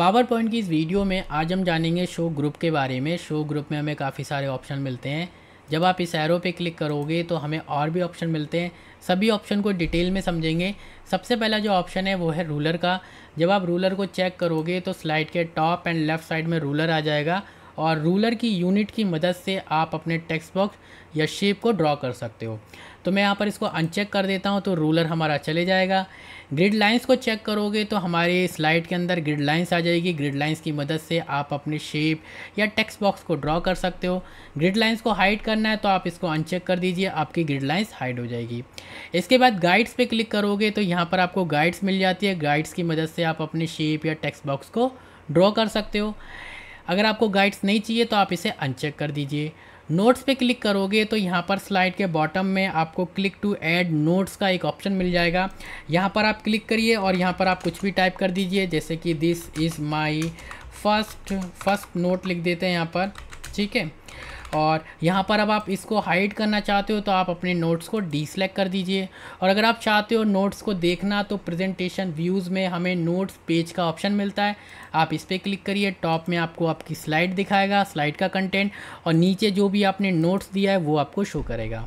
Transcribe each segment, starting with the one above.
Power point की इस video में आज हम जानेंगे शो ग्रुप के बारे में। शो ग्रुप में हमें काफ़ी सारे ऑप्शन मिलते हैं। जब आप इस एरो पे क्लिक करोगे तो हमें और भी ऑप्शन मिलते हैं। सभी ऑप्शन को डिटेल में समझेंगे। सबसे पहला जो ऑप्शन है वो है रूलर का। जब आप रूलर को चेक करोगे तो स्लाइड के टॉप एंड लेफ़्ट साइड में रूलर आ जाएगा। और रूलर की यूनिट की मदद से आप अपने टेक्स्ट बॉक्स या शेप को ड्रॉ कर सकते हो। तो मैं यहाँ पर इसको अनचेक कर देता हूँ तो रूलर हमारा चले जाएगा। ग्रिड लाइंस को चेक करोगे तो हमारे स्लाइड के अंदर ग्रिड लाइंस आ जाएगी। ग्रिड लाइंस की मदद से आप अपने शेप या टेक्स्ट बॉक्स को ड्रॉ कर सकते हो। ग्रिड लाइंस को हाइड करना है तो आप इसको अनचेक कर दीजिए, आपकी ग्रिड लाइंस हाइड हो जाएगी। इसके बाद गाइड्स पे क्लिक करोगे तो यहाँ पर आपको गाइड्स मिल जाती है। गाइड्स की मदद से आप अपने शेप या टेक्स्ट बॉक्स को ड्रॉ कर सकते हो। अगर आपको गाइड्स नहीं चाहिए तो आप इसे अनचेक कर दीजिए। नोट्स पे क्लिक करोगे तो यहाँ पर स्लाइड के बॉटम में आपको क्लिक टू ऐड नोट्स का एक ऑप्शन मिल जाएगा। यहाँ पर आप क्लिक करिए और यहाँ पर आप कुछ भी टाइप कर दीजिए, जैसे कि this is my first first note लिख देते हैं यहाँ पर। ठीक है? और यहाँ पर अब आप इसको हाइड करना चाहते हो तो आप अपने नोट्स को डी सेलेक्ट कर दीजिए। और अगर आप चाहते हो नोट्स को देखना तो प्रेजेंटेशन व्यूज़ में हमें नोट्स पेज का ऑप्शन मिलता है। आप इस पर क्लिक करिए टॉप में आपको आपकी स्लाइड दिखाएगा स्लाइड का कंटेंट और नीचे जो भी आपने नोट्स दिया है वो आपको शो करेगा।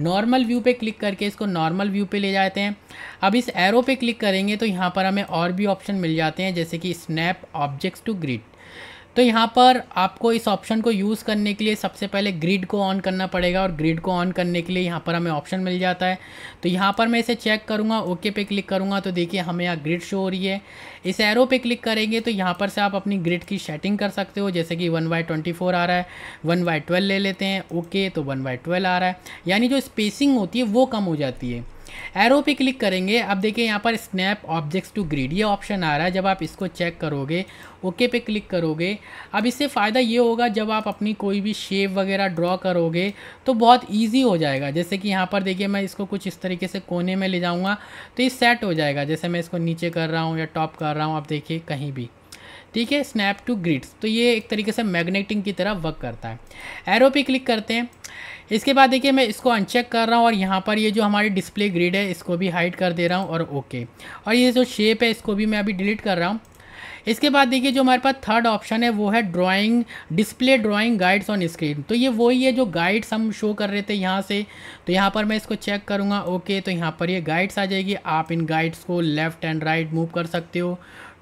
नॉर्मल व्यू पे क्लिक करके इसको नॉर्मल व्यू पे ले जाते हैं। अब इस एरो पे क्लिक करेंगे तो यहाँ पर हमें और भी ऑप्शन मिल जाते हैं, जैसे कि स्नैप ऑब्जेक्ट्स टू ग्रिड तो यहाँ पर आपको इस ऑप्शन को यूज़ करने के लिए सबसे पहले ग्रिड को ऑन करना पड़ेगा और ग्रिड को ऑन करने के लिए यहाँ पर हमें ऑप्शन मिल जाता है। तो यहाँ पर मैं इसे चेक करूँगा ओके पे क्लिक करूँगा तो देखिए हमें यहाँ ग्रिड शो हो रही है। इस एरो पे क्लिक करेंगे तो यहाँ पर से आप अपनी ग्रिड की सेटिंग कर सकते हो, जैसे कि वन बाई ट्वेंटी फोर आ रहा है वन बाई ट्वेल्व ले लेते हैं ओके तो वन बाई ट्वेल्व आ रहा है। यानी जो स्पेसिंग होती है वो कम हो जाती है। एरो पे क्लिक करेंगे। अब देखिए यहाँ पर स्नैप ऑब्जेक्ट्स टू ग्रिड ये ऑप्शन आ रहा है। जब आप इसको चेक करोगे, ओके पे क्लिक करोगे, अब इससे फ़ायदा ये होगा, जब आप अपनी कोई भी शेप वगैरह ड्रॉ करोगे तो बहुत ईजी हो जाएगा। जैसे कि यहाँ पर देखिए मैं इसको कुछ इस तरीके से कोने में ले जाऊँगा तो ये सेट हो जाएगा। जैसे मैं इसको नीचे कर रहा हूँ या टॉप कर रहा हूँ, आप देखिए कहीं भी। ठीक है स्नैप टू ग्रिड्स तो ये एक तरीके से मैग्नेटिंग की तरह वर्क करता है। एरो पे क्लिक करते हैं। इसके बाद देखिए, मैं इसको अनचेक कर रहा हूँ और यहाँ पर ये जो हमारी डिस्प्ले ग्रिड है, इसको भी हाइड कर दे रहा हूँ और ओके और ये जो शेप है, इसको भी मैं अभी डिलीट कर रहा हूँ। इसके बाद देखिए, जो हमारे पास थर्ड ऑप्शन है, वो है drawing display drawing guides on screen तो ये वही है जो गाइड्स हम शो कर रहे थे यहाँ से। तो यहाँ पर मैं इसको चेक करूँगा ओके तो यहाँ पर ये गाइड्स आ जाएगी। आप इन गाइड्स को लेफ़्ट एंड राइट मूव कर सकते हो।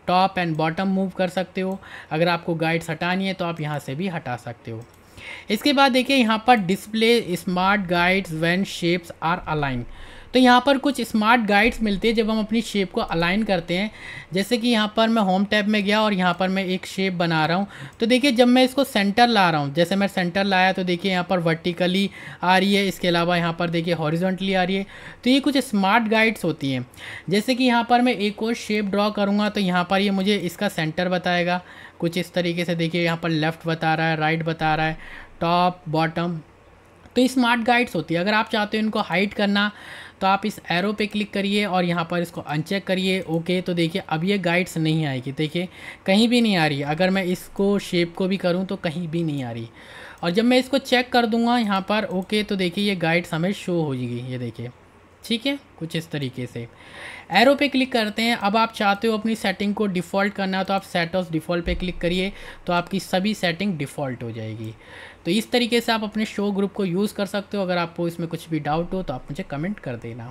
टॉप एंड बॉटम मूव कर सकते हो। अगर आपको गाइड्स हटानी है तो आप यहाँ से भी हटा सकते हो। इसके बाद देखिए यहाँ पर display smart guides when shapes are align तो यहाँ पर कुछ स्मार्ट गाइड्स मिलते हैं जब हम अपनी शेप को अलाइन करते हैं। जैसे कि यहाँ पर मैं होम टैब में गया और यहाँ पर मैं एक शेप बना रहा हूँ। तो देखिए, जब मैं इसको सेंटर ला रहा हूँ, जैसे मैं सेंटर लाया तो देखिए यहाँ पर वर्टिकली आ रही है, इसके अलावा यहाँ पर देखिए हॉरिजॉन्टली आ रही है। तो ये कुछ स्मार्ट गाइड्स होती हैं। जैसे कि यहाँ पर मैं एक और शेप ड्रॉ करूँगा तो यहाँ पर ये मुझे इसका सेंटर बताएगा। कुछ इस तरीके से देखिए, यहाँ पर लेफ़्ट बता रहा है राइट बता रहा है टॉप बॉटम तो ये स्मार्ट गाइड्स होती है। अगर आप चाहते हो इनको हाइट करना तो आप इस एरो पे क्लिक करिए और यहाँ पर इसको अनचेक करिए। ओके तो देखिए, अब ये गाइड्स नहीं आएगी। देखिए, कहीं भी नहीं आ रही। अगर मैं इसको शेप को भी करूँ तो कहीं भी नहीं आ रही। और जब मैं इसको चेक कर दूँगा यहाँ पर ओके तो देखिए, ये गाइड्स हमें शो हो जाएगी। ये देखिए। ठीक है? कुछ इस तरीके से। एरो पे क्लिक करते हैं। अब आप चाहते हो अपनी सेटिंग को डिफ़ॉल्ट करना तो आप सेट ऑफ़ डिफ़ॉल्ट पे क्लिक करिए तो आपकी सभी सेटिंग डिफ़ॉल्ट हो जाएगी। तो इस तरीके से आप अपने शो ग्रुप को यूज़ कर सकते हो। अगर आपको इसमें कुछ भी डाउट हो तो आप मुझे कमेंट कर देना।